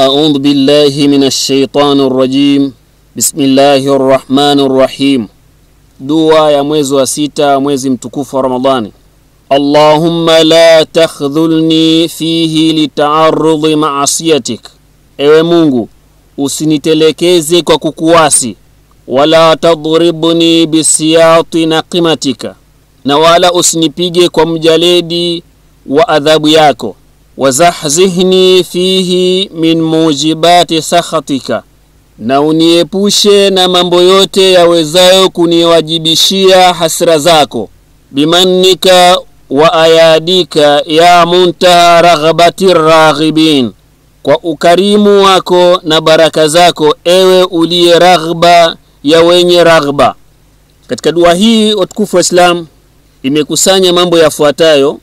أعوذ بالله من الشيطان الرجيم بسم الله الرحمن الرحيم dua ya mwezi wa sita mwezi mtukufu wa ramadhani allahumma la takhdhulni fihi litaarudhi maasiyatik ewe mungu usinitelekeze kwa kukuwasi wala tadribni bisiyati naqimatika na wala usinipige kwa mjaledi wa adhabu yako wazahzihni fihi min mujibati sakhatika na uniepushe na mambo yote yawezayo kuniwajibishia hasira zako. Bimannika wa ayadika ya muntaha raghabati raghibin. Kwa ukarimu wako na baraka zako ewe uliye raghba ya wenye raghba. Katika dua hii watukufu wa islam imekusanya mambo yafuatayo.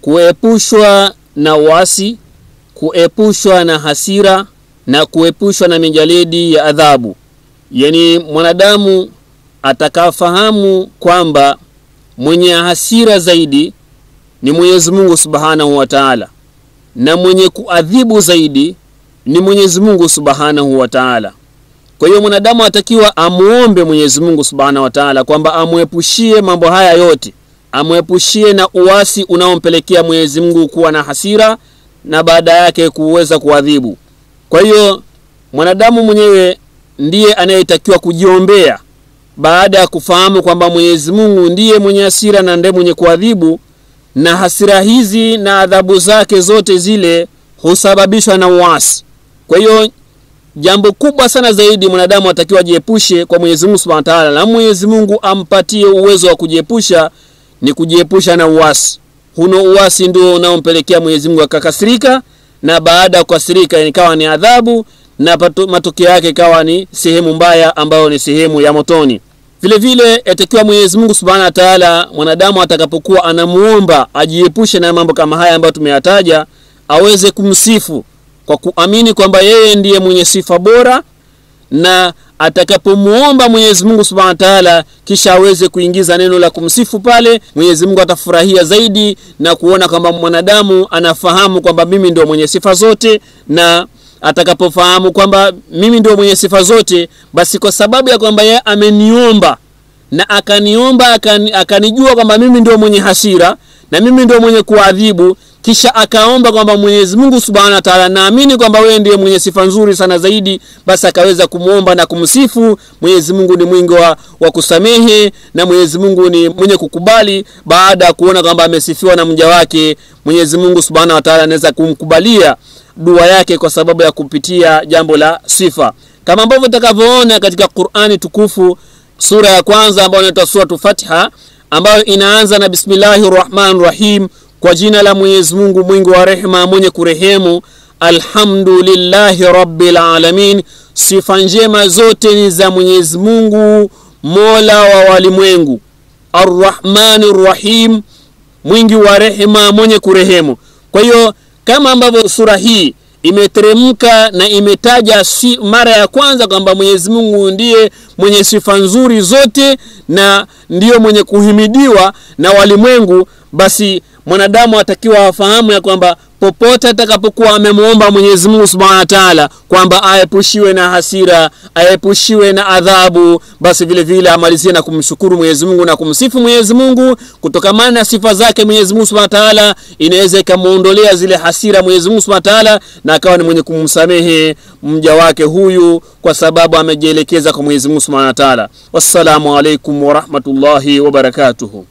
Kuepushwa na wasi kuepushwa na hasira na kuepushwa na mijaledi ya adhabu. Yani mwanadamu atakafahamu kwamba mwenye hasira zaidi ni mwenyezi mungu subhanahu wa taala na mwenye kuadhibu zaidi ni mwenyezi mungu subhanahu wa taala. Kwa hiyo mwanadamu atakiwa amuombe mwenyezi mungu subhanahu wa taala kwamba amwepushie mambo haya yote amwepushie na uasi unaompelekea mwenyezi mungu kuwa na hasira na baada yake kuweza kuadhibu. Kwa hiyo mwanadamu mwenyewe ndiye anayetakiwa kujiombea baada ya kufahamu kwamba mwenyezi mungu ndiye mwenye hasira na ndiye mwenye kuadhibu na hasira hizi na adhabu zake zote zile husababishwa na uasi. Kwa hiyo jambo kubwa sana zaidi mwanadamu atakiwa ajiepushe kwa mwenyezi mungu Subhanahu wa taala na mwenyezi mungu ampatie uwezo wa kujiepusha ni kujiepusha na uasi. Huno uasi ndio unaompelekea mwenyezi mungu akakasirika na baada ya kukasirika ikawa ni adhabu na matokeo yake ikawa ni sehemu mbaya ambayo ni sehemu ya motoni. Vile vile yatakiwa mwenyezi mungu subhanahu wa taala mwanadamu atakapokuwa anamuomba ajiepushe na mambo kama haya ambayo tumeyataja aweze kumsifu kwa kuamini kwamba yeye ndiye mwenye sifa bora na atakapomuomba mwenyezi mungu subhanahu wa taala kisha aweze kuingiza neno la kumsifu pale mwenyezi mungu atafurahia zaidi na kuona kwamba mwanadamu anafahamu kwamba mimi ndio mwenye sifa zote na atakapofahamu kwamba mimi ndio mwenye sifa zote basi kwa sababu ya kwamba yeye ameniomba na akaniomba akani, akanijua kwamba mimi ndio mwenye hasira na mimi ndio mwenye kuadhibu. Kisha akaomba kwamba mwenyezi mungu subhanahu wa taala naamini kwamba wewe ndiye mwenye sifa nzuri sana zaidi basi akaweza kumwomba na kumsifu. Mwenyezi mungu ni mwingi wa, wa kusamehe na mwenyezi mungu ni mwenye kukubali. Baada ya kuona kwamba amesifiwa na mja wake mwenyezi mungu subhanahu wa taala anaweza kumkubalia dua yake kwa sababu ya kupitia jambo la sifa. Kama ambavyo utakavyoona katika qurani tukufu sura ya kwanza ambayo inaitwa suratu fatha ambayo inaanza na bismillahi rahmani rahim kwa jina la mwenyezi mungu mwingi wa rehema mwenye kurehemu. Alhamdulillahi rabbil alamin. Sifa njema zote ni za mwenyezi mungu mola wa walimwengu. Arrahmani rrahim mwingi wa rehema mwenye kurehemu. Kwa hiyo kama ambavyo sura hii imeteremka na imetaja si mara ya kwanza kwamba mwenyezi mungu ndiye mwenye sifa nzuri zote na ndiyo mwenye kuhimidiwa na walimwengu basi mwanadamu atakiwa afahamu ya kwamba popote atakapokuwa amemwomba mwenyezi mungu subhanahu wa taala kwamba aepushiwe na hasira aepushiwe na adhabu basi vile vile amalizie na kumshukuru mwenyezi mungu na kumsifu mwenyezi mungu. Kutokamana na sifa zake mwenyezi mungu subhanahu wa taala inaweza ikamwondolea zile hasira mwenyezi mungu subhanahu wa taala na akawa ni mwenye kumsamehe mja wake huyu kwa sababu amejielekeza kwa mwenyezi mungu subhanahu wa taala. Wassalamu alaikum warahmatullahi wabarakatuhu